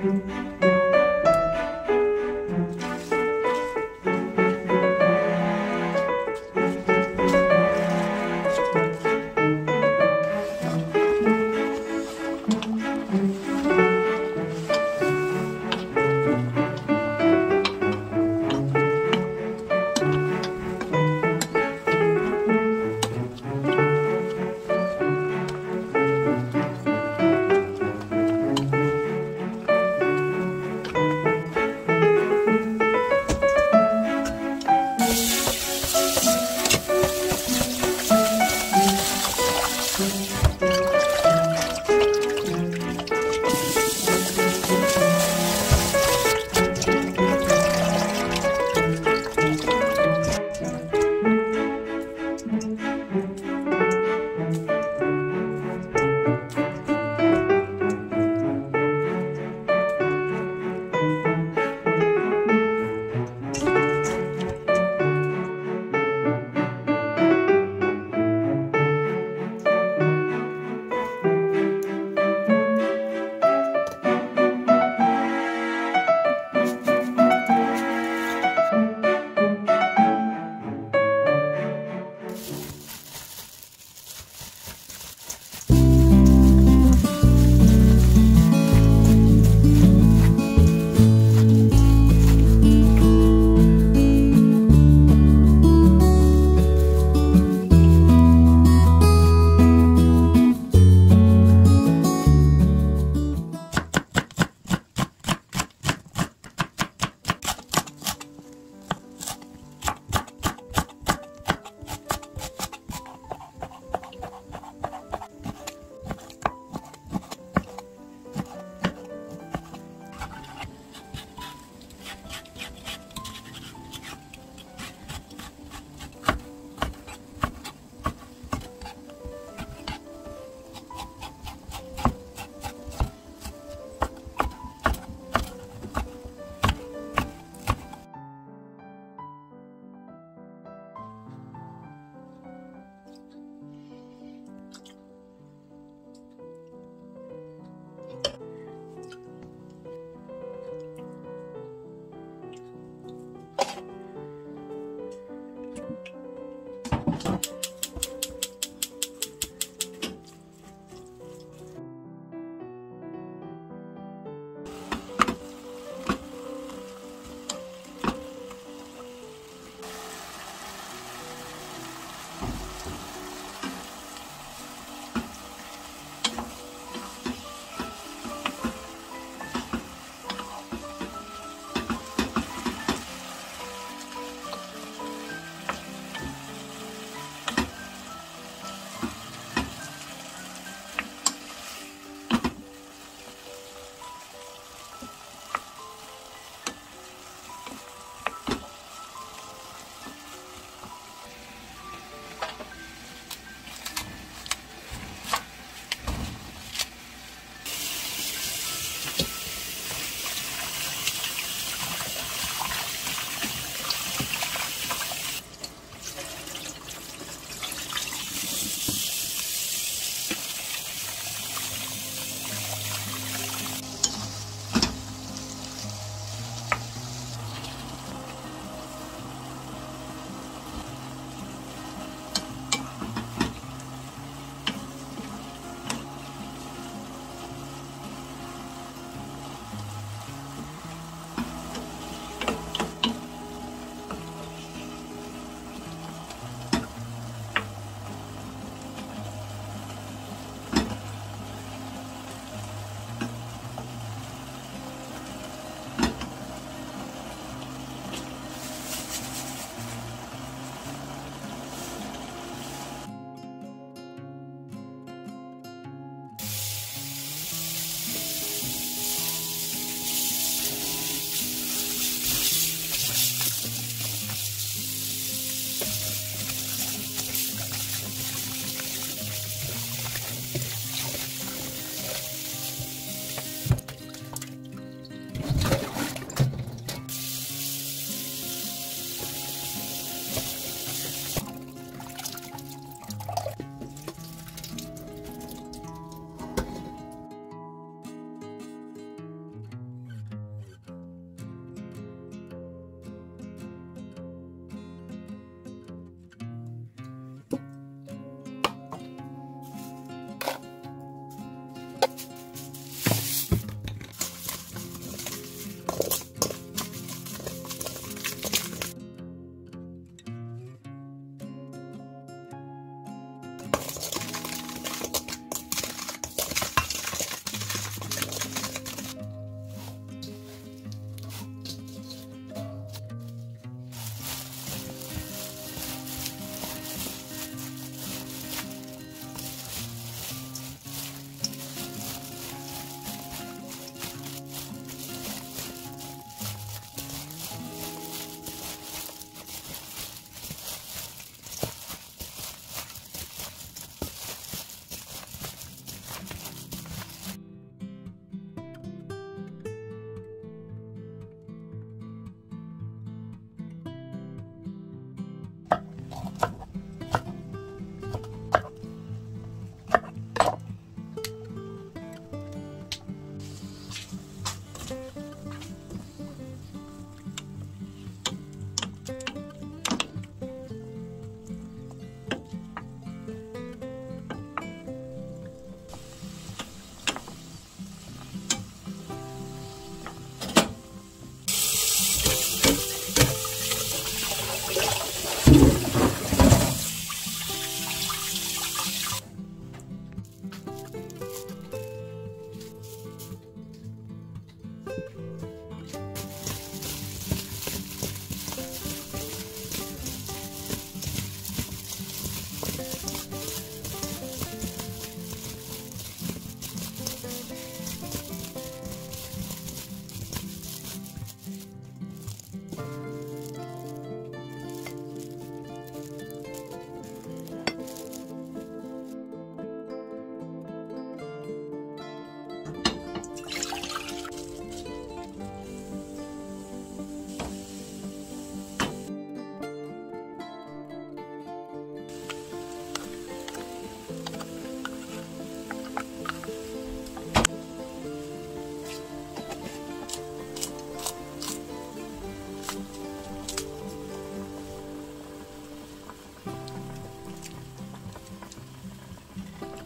Mm-hmm.